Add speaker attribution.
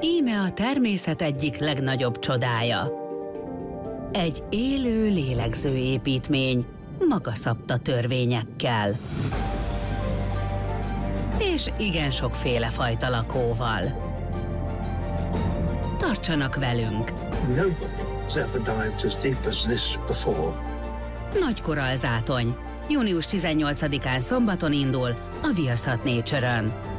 Speaker 1: Íme a természet egyik legnagyobb csodája. Egy élő lélegző építmény, maga szabta törvényekkel. És igen sokféle fajta lakóval. Tartsanak velünk!
Speaker 2: Nobody's ever dived.
Speaker 1: Nagy koralzátony. Június 18-án szombaton indul a Viaszat Nature-ön.